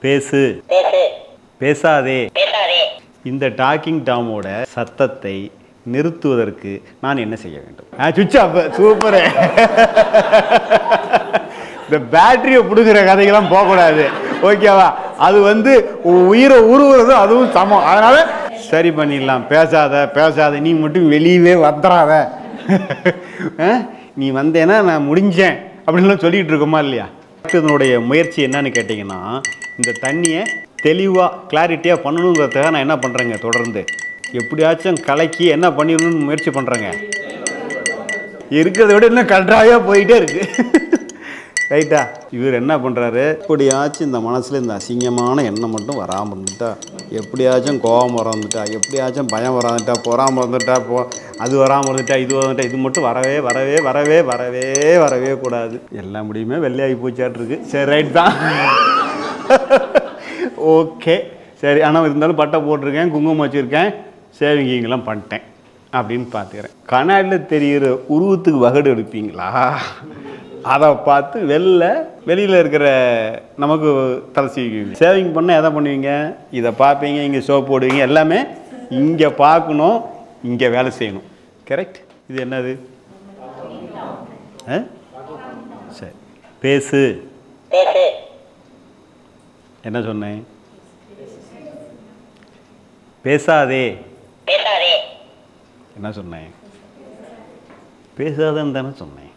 பேசு. பேசு. பேசாதே. இந்த டாக்கிங் டாமோட சத்தத்தை நிறுத்துவதற்கு நான் என்ன செய்ய வேண்டும்? சுவிட்ச் ஆஃப். சூப்பரு. இந்த பேட்டரியை பிடுங்குற கதைக்கெல்லாம் போகக்கூடாது. ஓகேவா அது வந்து உயிரை உருவுறதும் அதுவும் சமம். அதனால சரி பண்ணிடலாம். பேசாத பேசாத. நீ மட்டும் வெளியவே வந்துடாத? நீ வந்தேன்னா நான் முடிஞ்சேன். அப்படின்லாம் சொல்லிட்டு இருக்கோமா இல்லையா? இதனுடைய முயற்சி என்னன்னு கேட்டிங்கன்னா இந்த தண்ணியை தெளிவாக கிளாரிட்டியாக பண்ணணுங்கிறதுக்காக நான் என்ன பண்ணுறேங்க தொடர்ந்து. எப்படியாச்சும் கலக்கி என்ன பண்ணிடணும்னு முயற்சி பண்ணுறேங்க இருக்கிறத விட இன்னும் கன்றாயாக போயிட்டே இருக்கு. ரைட்டா? இவர் என்ன பண்ணுறாரு எப்படியாச்சும் இந்த மனசில் இந்த அசிங்கமான எண்ணம் மட்டும் வராமல் இருந்துட்டா எப்படியாச்சும் கோபம் வரந்துட்டா எப்படியாச்சும் பயம் வராந்துட்டா பொறாமல் இருந்துட்டா போ அது வராமல் இருந்துட்டா இது வந்துட்டா இது மட்டும் வரவே வரவே வரவே வரவே வரவே கூடாது. எல்லா முடியுமே வெள்ளையாகி போச்சாட்டிருக்கு சரி ரைட் தான் ஓகே. சரி ஆனால் இருந்தாலும் பட்டை போட்டிருக்கேன் குங்குமம் வச்சுருக்கேன். சேவிங்கிங்கெல்லாம் பண்ணிட்டேன் அப்படின்னு பார்த்துக்கிறேன். கண்ணாடியில் தெரிகிற உருவத்துக்கு வகடு எடுப்பீங்களா? அதை பார்த்து வெளில வெளியில் இருக்கிற நமக்கு தலை சேவிங் பண்ண எதை பண்ணுவீங்க? இதை பார்ப்பீங்க இங்கே சோப் போடுவீங்க எல்லாமே இங்கே பார்க்கணும் இங்கே வேலை செய்யணும். கரெக்ட் இது என்னது? ஆ? சரி. பேசு. பேசு. என்ன சொன்னேன்? பேசாதே. பேசாதே. என்ன சொன்னேன்? பேசாதன்னு தானே சொன்னேன்.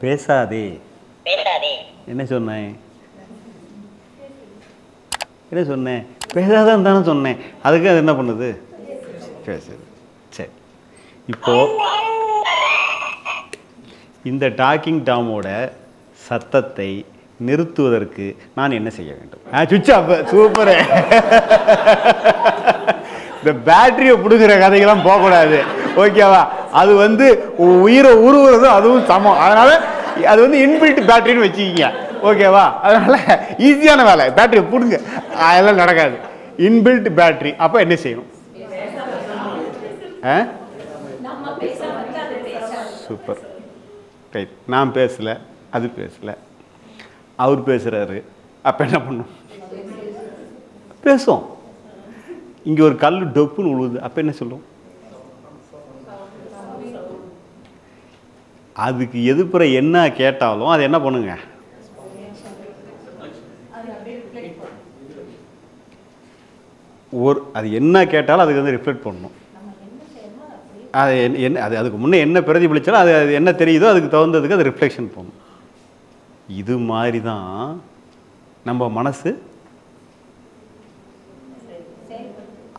பேசாதே. பேசாதே. என்ன சொன்னேன்? என்ன சொன்னேன்? பேசாதன்னு தானே சொன்னேன். அதுக்கு அது என்ன பண்ணுது? பேசுது சரி இப்போ இந்த டாக்கிங் டாமோட சத்தத்தை நிறுத்துவதற்கு நான் என்ன செய்ய வேண்டும்? சுவிட்ச் ஆஃப். சூப்பரு. இந்த பேட்டரியை பிடுங்குற கதைக்கெல்லாம் போகக்கூடாது. ஓகேவா? அது வந்து உயிரை உருவுறதும் அதுவும் சமம். அதனால அது வந்து இன்பில்ட் பேட்டரின்னு வச்சுக்கிங்க. ஓகேவா? அதனால ஈஸியான வேலை. பேட்டரியை பிடுங்க. அதெல்லாம் நடக்காது. இன்பில்ட் பேட்டரி அப்போ என்ன செய்யணும்? சூப்பர். ரைட். நான் பேசல. அது பேசல. அவர் பேசுகிறாரு அப்போ என்ன பண்ணும்? பேசும் இங்கே ஒரு கல் டொப்புன்னு உழுவுது. அப்போ என்ன சொல்லும்? அதுக்கு எதிர்ப்புற என்ன கேட்டாலும் அது என்ன பண்ணுங்க? ஒரு அது என்ன கேட்டாலும் அதுக்கு வந்து ரிஃப்ளெக்ட் பண்ணணும். அது என்ன- என்ன அது அதுக்கு முன்னே என்ன பிரதிபலிச்சாலும் அது அது என்ன தெரியுதோ அதுக்கு தகுந்ததுக்கு அது ரிஃப்ளெக்ஷன் போகணும் இது மாதிரி தான் நம்ம மனசு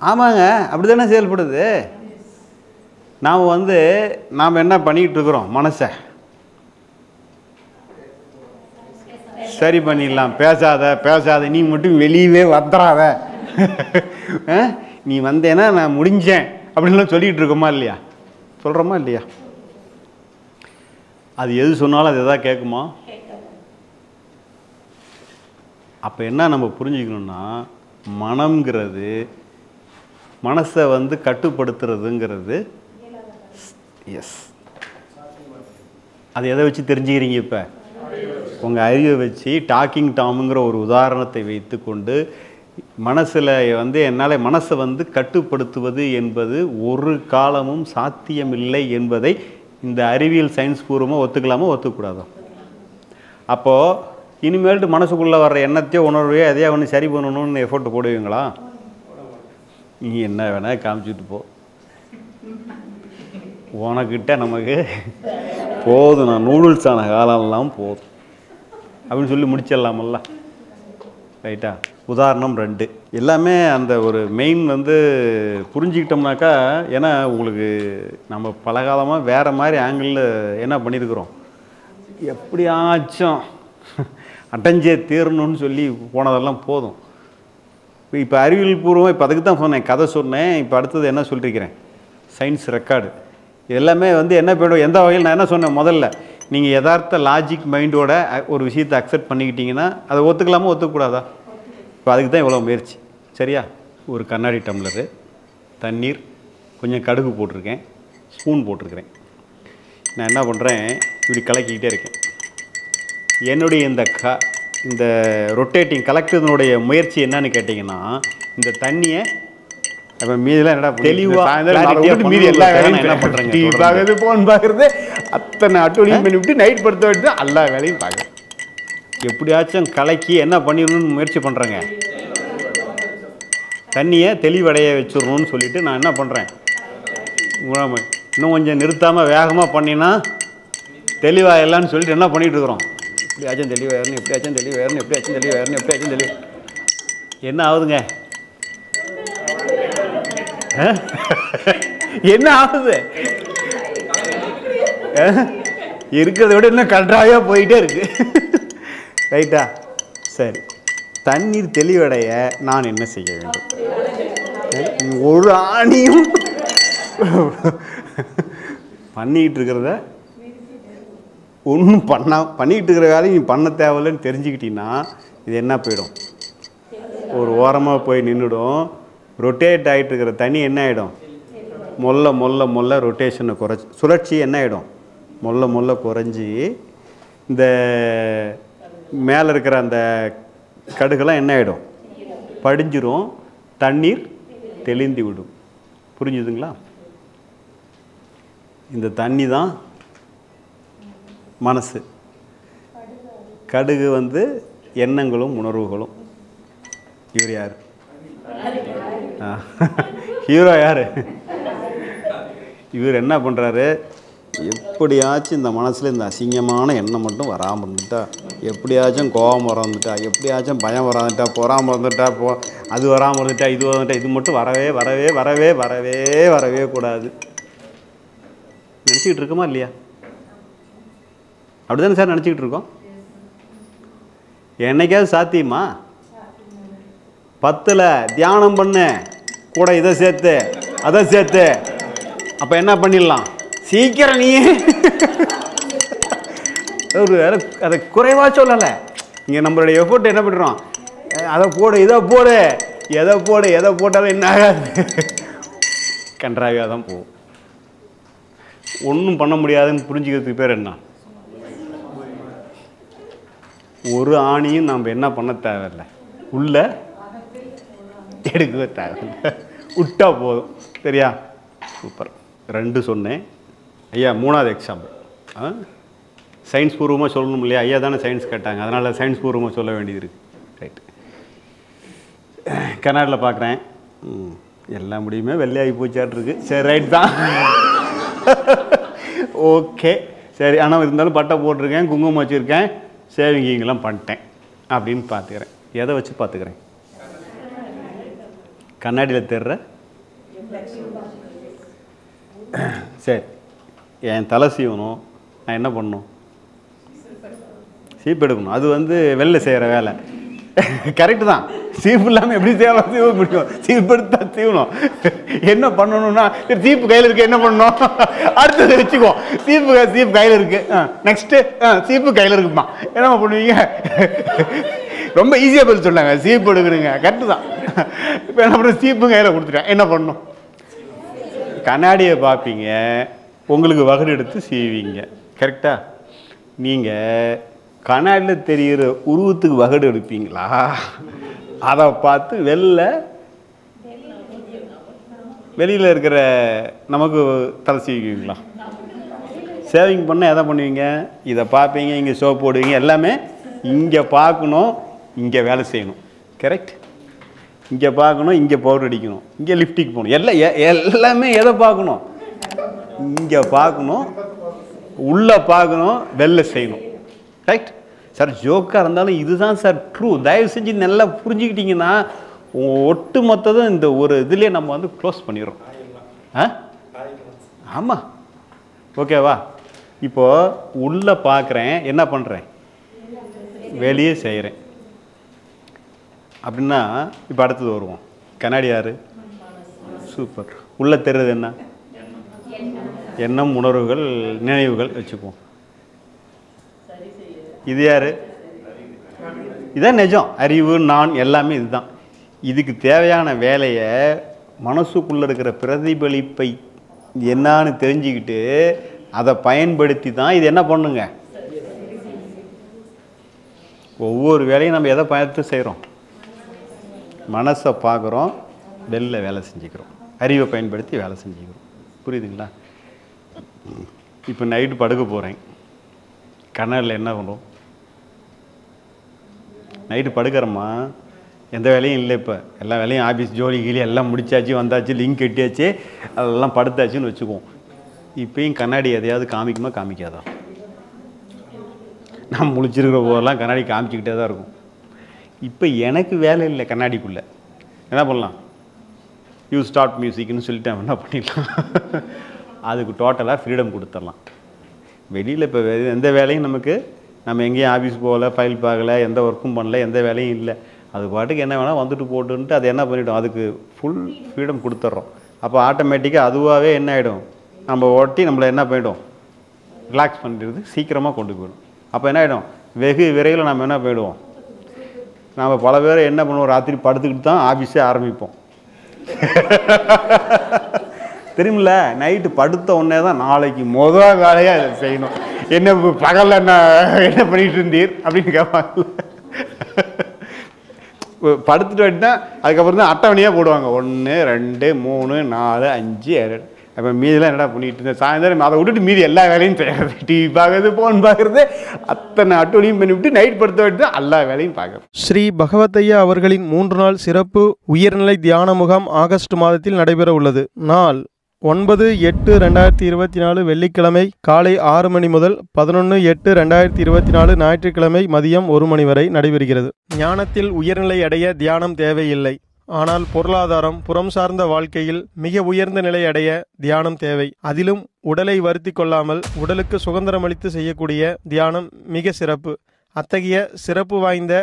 ஆமாங்க அப்படி தானே செயல்படுது? நாம் வந்து நாம் என்ன பண்ணிக்கிட்டு இருக்கிறோம்? மனசை. சரி பண்ணிடலாம். பேசாத பேசாத. நீ மட்டும் வெளியவே வந்துடாத நீ வந்தேன்னா நான் முடிஞ்சேன் அப்படின்லாம் சொல்லிகிட்டு இருக்கோமா இல்லையா? சொல்கிறோமா இல்லையா? அது எது சொன்னாலும் அது எதாவது கேட்குமா அப்போ என்ன நம்ம புரிஞ்சுக்கணும்னா மனம்ங்கிறது மனசை வந்து கட்டுப்படுத்துறதுங்கிறது எஸ் அது எதை வச்சு தெரிஞ்சுக்கிறீங்க இப்போ? உங்கள் அறிவை வச்சு டாக்கிங் டாமுங்கிற ஒரு உதாரணத்தை வைத்துக்கொண்டு மனசில் வந்து என்னால் மனசை வந்து கட்டுப்படுத்துவது என்பது ஒரு காலமும் சாத்தியமில்லை என்பதை இந்த அறிவியல் சயின்ஸ் பூர்வமாக ஒத்துக்கலாமா ஒத்துக்கூடாதோ? அப்போது இனிமேல்ட்டு மனசுக்குள்ளே வர்ற எண்ணத்தையோ உணர்வையோ எதையோ ஒன்று சரி பண்ணணும்னு எஃபோர்ட் போடுவீங்களா? நீ என்ன வேணால் காமிச்சிட்டு போ. உனக்கிட்ட நமக்கு போதும். நான் நூடுல்ஸ் ஆன காலம்லாம் போதும். அப்படின்னு சொல்லி முடிச்சிடலாமல்ல. ரைட்டா? உதாரணம் ரெண்டு. எல்லாமே அந்த ஒரு மெயின் வந்து புரிஞ்சுக்கிட்டோம்னாக்கா ஏன்னா உங்களுக்கு நம்ம பலகாலமாக வேறு மாதிரி ஆங்கிளில் என்ன பண்ணியிருக்கிறோம் எப்படியாச்சும் அடைஞ்சே தீரணும்னு சொல்லி போனதெல்லாம் போதும். இப்போ அறிவியல் பூர்வமாக இப்போ அதுக்கு தான் சொன்னேன் கதை சொன்னேன் இப்போ அடுத்தது என்ன சொல்லியிருக்கிறேன் சயின்ஸ் ரெக்கார்டு எல்லாமே வந்து என்ன போய்டும் எந்த வகையில் நான் என்ன சொன்னேன் முதல்ல? நீங்கள் யதார்த்த லாஜிக் மைண்டோட ஒரு விஷயத்தை அக்செப்ட் பண்ணிக்கிட்டீங்கன்னா அதை ஒத்துக்கலாமா ஒத்துக்கக்கூடாதா? இப்போ அதுக்கு தான் இவ்வளோ முயற்சி. சரியா? ஒரு கண்ணாடி டம்ளரு தண்ணீர் கொஞ்சம் கடுகு போட்டிருக்கேன் ஸ்பூன் போட்டிருக்கிறேன். நான் என்ன பண்ணுறேன் இப்படி கலக்கிக்கிட்டே இருக்கேன். என்னுடைய இந்த க இந்த ரொட்டேட்டிங் கலெக்டர்னுடைய முயற்சி என்னன்னு கேட்டிங்கன்னா இந்த தண்ணியை அப்ப மீதிலாம் என்னடா தெளிவா, சாயந்தரம் clarity-ஆ நாலு விட்டு மீதி எல்லா வேலையும் என்ன பண்றீங்க? டிவி? பார்க்கறது போன் பார்க்கறது அத்தனை அட்டோலியும் பண்ணி விட்டு நைட் படுத்த விட்டு எல்லா வேலையும் பார்க்குறேன் எப்படியாச்சும் கலக்கி என்ன பண்ணிடணும்னு முயற்சி பண்ணுறேங்க தண்ணியை தெளிவடைய வச்சிடணும்னு சொல்லிட்டு நான் என்ன பண்ணுறேன் இன்னும் கொஞ்சம் நிறுத்தாமல் வேகமாக பண்ணினா தெளிவாயிடலான்னு சொல்லிட்டு என்ன பண்ணிட்டு இருக்கிறோம்? எப்படியாச்சும் தெளிவாயிரணும் எப்படியாச்சும் தெளிவாயிரணும் எப்படியாச்சும் தெளிவாயிரணும் எப்படியாச்சும் தெளிவு என்ன ஆகுதுங்க? என்ன ஆகுது? இருக்கிறத விட இன்னும் கன்றாவே போயிட்டே இருக்கு. ரைட்டா? சரி. தண்ணீர் தெளிவடைய நான் என்ன செய்ய வேண்டும்? ஒரு ஆணியும் பண்ணிக்கிட்டு இருக்கிறத ஒன்றும் பண்ண பண்ணிக்கிட்டு இருக்கிற வேலையும் நீ பண்ண தேவையில்லைன்னு தெரிஞ்சுக்கிட்டீங்கன்னா இது என்ன போயிடும்? ஒரு ஓரமாக போய் நின்றுடும் ரொட்டேட் ஆகிட்டு இருக்கிற தண்ணி என்ன ஆகிடும் மொல்ல மொல்ல மொல்ல ரொட்டேஷனை குறைச்சி சுழற்சி என்ன ஆகிடும் மொல்ல மொல்ல குறைஞ்சி இந்த மேலே இருக்கிற அந்த கடுகெல்லாம் என்ன ஆகிடும் படிஞ்சிரும். தண்ணீர் தெளிந்து விடும். புரிஞ்சுதுங்களா? இந்த தண்ணி தான் மனசு. கடுகு வந்து எண்ணங்களும் உணர்வுகளும். இவர் யார்? ஹீரோ யார்? இவர் என்ன பண்ணுறாரு எப்படியாச்சும் இந்த மனசில் இந்த அசிங்கமான எண்ணம் மட்டும் வராமல் இருந்துட்டா எப்படியாச்சும் கோபம் வரந்துட்டா எப்படியாச்சும் பயம் வராந்துட்டா பொறாமல் இருந்துட்டா போ அது வராமல் இருந்துட்டா இது வந்துட்டா இது மட்டும் வரவே வரவே வரவே வரவே வரவே கூடாது. நினச்சிக்கிட்டு இருக்கோமா இல்லையா? அப்படிதானே சார் நினச்சிக்கிட்டு இருக்கோம்? என்னைக்காவது சாத்தியமா? பத்தில் தியானம் பண்ணு கூட இதை சேர்த்து அதை சேர்த்து. அப்போ என்ன பண்ணிடலாம்? சீக்கிரம் நீ ஒரு வேற அதை குறைவாக சொல்லலை. இங்கே நம்மளுடைய எஃபர்ட் என்ன பண்ணுறோம் அதை போடு இதை போடு. எதை போடு எதை போட்டாலும் என்ன ஆகாது. கன்றாவியாக தான் போகும். ஒன்றும் பண்ண முடியாதுன்னு புரிஞ்சுக்கிறதுக்கு பேர் என்ன? ஒரு ஆணியும் நம்ம என்ன பண்ண தேவையில்ல. உள்ள எடுக்கவே தேவையில்லை. விட்டா போதும். சரியா? சூப்பர். ரெண்டு சொன்னேன். ஐயா மூணாவது எக்ஸாம்பிள் ஆ? சயின்ஸ் பூர்வமாக சொல்லணும் இல்லையா? ஐயா தானே சயின்ஸ் கேட்டாங்க. அதனால் சயின்ஸ் பூர்வமாக சொல்ல வேண்டியது இருக்குது ரைட் கர்நாடகில் பார்க்குறேன் எல்லா முடியுமே வெள்ளையாகி போச்சாட்ருக்கு சரி ரைட் தான். ஓகே சரி ஆனால் இருந்தாலும் பட்டை போட்டிருக்கேன் குங்குமம் வச்சுருக்கேன். சேவிங்கிங்லாம் பண்ணிட்டேன் அப்படின்னு பார்த்துக்கிறேன். எதை வச்சு பார்த்துக்கிறேன்? கண்ணாடியில் தெரிற சரி. என் தலை சீவணும். நான் என்ன பண்ணணும்? சீப்பு எடுக்கணும். அது வந்து வெளில செய்கிற வேலை. கரெக்டு தான். சீப்பு இல்லாமல் எப்படி சேவை சீவு முடியும் சீப்பு எடுத்தால் தான் என்ன பண்ணணும்னா சரி, சீப்பு கையில் இருக்கு என்ன பண்ணணும்? அடுத்தது வச்சுக்கோ சீப்பு சீப்பு கையில் இருக்கு. நெக்ஸ்ட்டு சீப்பு கையில் இருக்குமா? என்னம்மா பண்ணுவீங்க? ரொம்ப ஈஸியாக பதில் சொன்னாங்க. சீப்பு எடுக்கணுங்க. கரெக்டு தான். இப்போ என்ன பண்ணுறேன் சீப்பு கையில் கொடுத்துட்டேன். என்ன பண்ணணும்? கண்ணாடியை பார்ப்பீங்க. உங்களுக்கு வகுடு எடுத்து சீவீங்க. கரெக்டா நீங்கள் கண்ணாடியில் தெரிகிற உருவத்துக்கு வகுடு எடுப்பீங்களா? அதை பார்த்து வெளில வெளியில் இருக்கிற நமக்கு தலை சீவிக்குவீங்களா? சேவிங் பண்ண எதை பண்ணுவீங்க? இதை பார்ப்பீங்க இங்கே சோப் போடுவீங்க எல்லாமே இங்கே பார்க்கணும் இங்கே வேலை செய்யணும். கரெக்ட் இங்கே பார்க்கணும் இங்கே பவுடர் அடிக்கணும் இங்கே லிப்டிக் போகணும் எல்லாம் எ- எல்லாமே எதை பார்க்கணும்? இங்கே பார்க்கணும் உள்ளே பார்க்கணும் வெளில செய்யணும். ரைட் சார் ஜோக்காக இருந்தாலும் இதுதான் சார் ட்ரூ தயவு செஞ்சு நல்லா புரிஞ்சுக்கிட்டிங்கன்னா ஒட்டு மொத்ததும் இந்த ஒரு இதுலேயே நம்ம வந்து க்ளோஸ் பண்ணிடுறோம். ஆ? ஆமாம் ஓகேவா இப்போது உள்ளே பார்க்குறேன் என்ன பண்ணுறேன் வெளியே செய்கிறேன் அப்படின்னா இப்போ அடுத்தது வருவோம். கண்ணாடி யார்? சூப்பர் உள்ளே தெரியுது என்ன? எண்ணம் உணர்வுகள் நினைவுகள் வச்சுக்குவோம் இது யார்? இதான் நிஜம். அறிவு நான் எல்லாமே இதுதான். இதுக்கு தேவையான வேலையை மனசுக்குள்ளே இருக்கிற பிரதிபலிப்பை என்னான்னு தெரிஞ்சுக்கிட்டு அதை பயன்படுத்தி தான் இது என்ன பண்ணுங்க? ஒவ்வொரு வேலையும் நம்ம எதை பார்த்து செய்கிறோம் மனசை பார்க்குறோம் வெளில வேலை செஞ்சுக்கிறோம். அறிவை பயன்படுத்தி வேலை செஞ்சுக்கிறோம். புரியுதுங்களா? இப்போ நைட்டு படுக்க போகிறேன் கனவில் என்ன பண்ணும்? நைட்டு படுக்கிறோமா எந்த வேலையும் இல்லை இப்போ. எல்லா வேலையும் ஆஃபீஸ் ஜோலி கீழி எல்லாம் முடிச்சாச்சு வந்தாச்சு லிங்க் கட்டியாச்சு அதெல்லாம் படுத்தாச்சுன்னு வச்சுக்குவோம். இப்பயும் கண்ணாடி எதையாவது காமிக்குமா காமிக்காதா? நான் முழிச்சிருக்கிற போதெல்லாம் கண்ணாடி காமிச்சிக்கிட்டே தான் இருக்கும். இப்போ எனக்கு வேலை இல்லை கண்ணாடிக்குள்ளே. என்ன பண்ணலாம்? யூ ஸ்டார்ட் மியூசிக்னு சொல்லிட்டு அவன் என்ன பண்ணிடலாம்? அதுக்கு டோட்டலாக ஃப்ரீடம் கொடுத்துடலாம். வெளியில் இப்போ எந்த வேலையும் நமக்கு நம்ம எங்கேயும் ஆஃபீஸ் போகல ஃபைல் பார்க்கல எந்த ஒர்க்கும் பண்ணல எந்த வேலையும் இல்லை. அது பாட்டுக்கு என்ன வேணால் வந்துட்டு போட்டுன்ட்டு அது என்ன பண்ணிவிடும் அதுக்கு ஃபுல் ஃப்ரீடம் கொடுத்துட்றோம் அப்போ ஆட்டோமேட்டிக்காக அதுவாகவே என்ன ஆகிடும் நம்ம ஒட்டி நம்மளை என்ன பண்ணிவிடும் ரிலாக்ஸ் பண்ணிடுறது சீக்கிரமாக கொண்டு போயிடும். அப்போ என்ன ஆகிடும் வெகு விரைவில் நம்ம என்ன போயிடுவோம்? நாம் பல பேர் என்ன பண்ணுவோம்? ராத்திரி படுத்துக்கிட்டு தான் ஆஃபீஸே ஆரம்பிப்போம். தெரியுமில்ல? நைட்டு படுத்த உடனே தான் நாளைக்கு முத வேலையாக இதை செய்யணும். என்ன பகலில் என்ன என்ன பண்ணிட்டு இருந்தீர்? அப்படின்னு கேட்பாங்கல்ல படுத்துட்டு வந்துட்டா அதுக்கப்புறம் தான் அட்டவணையாக போடுவாங்க. ஒன்று ரெண்டு மூணு நாலு அஞ்சு ஏழு. அப்போ மீதிலாம் என்னடா பண்ணிட்டு இருந்தேன்? சாயந்தரம் அதை விட்டுட்டு மீதி எல்லா வேலையும் செய்யறது. டிவி பார்க்கறது ஃபோன் பார்க்கறது அத்தனை அட்டோனியும் பண்ணிவிட்டு நைட் படுத்த விட்டு எல்லா வேலையும் பார்க்கறது. ஸ்ரீ பகவத்தையா அவர்களின் மூன்று நாள் சிறப்பு உயர்நிலை தியான முகாம் ஆகஸ்ட் மாதத்தில் நடைபெற உள்ளது. நாள் ஒன்பது எட்டு ரெண்டாயிரத்தி இருபத்தி நாலு வெள்ளிக்கிழமை காலை ஆறு மணி முதல் பதினொன்று எட்டு ரெண்டாயிரத்தி இருபத்தி நாலு ஞாயிற்றுக்கிழமை மதியம் ஒரு மணி வரை நடைபெறுகிறது. ஞானத்தில் உயர்நிலை அடைய தியானம் தேவையில்லை. ஆனால் பொருளாதாரம் புறம் சார்ந்த வாழ்க்கையில் மிக உயர்ந்த நிலை அடைய தியானம் தேவை. அதிலும் உடலை வருத்தி கொள்ளாமல் உடலுக்கு சுதந்திரமளித்து செய்யக்கூடிய தியானம் மிக சிறப்பு. அத்தகைய சிறப்பு வாய்ந்த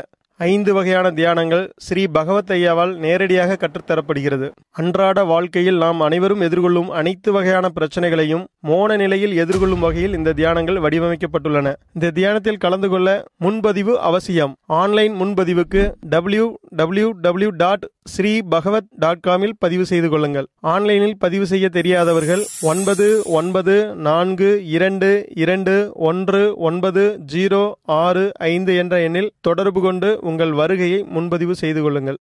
ஐந்து வகையான தியானங்கள் ஸ்ரீ பகவத் ஐயாவால் நேரடியாக கற்றுத்தரப்படுகிறது. அன்றாட வாழ்க்கையில் நாம் அனைவரும் எதிர்கொள்ளும் அனைத்து வகையான பிரச்சனைகளையும் மோன நிலையில் எதிர்கொள்ளும் வகையில் இந்த தியானங்கள் வடிவமைக்கப்பட்டுள்ளன. இந்த தியானத்தில் கலந்து கொள்ள முன்பதிவு அவசியம். Online முன்பதிவுக்கு W W W dot Shri Bhagavat dot காமில் பதிவு செய்து கொள்ளுங்கள். ஆன்லைனில் பதிவு செய்ய தெரியாதவர்கள் ஒன்பது ஒன்பது நான்கு இரண்டு இரண்டு ஒன்று ஒன்பது ஜீரோ ஆறு ஐந்து என்ற எண்ணில் தொடர்பு கொண்டு உங்கள் வருகையை முன்பதிவு செய்து கொள்ளுங்கள்.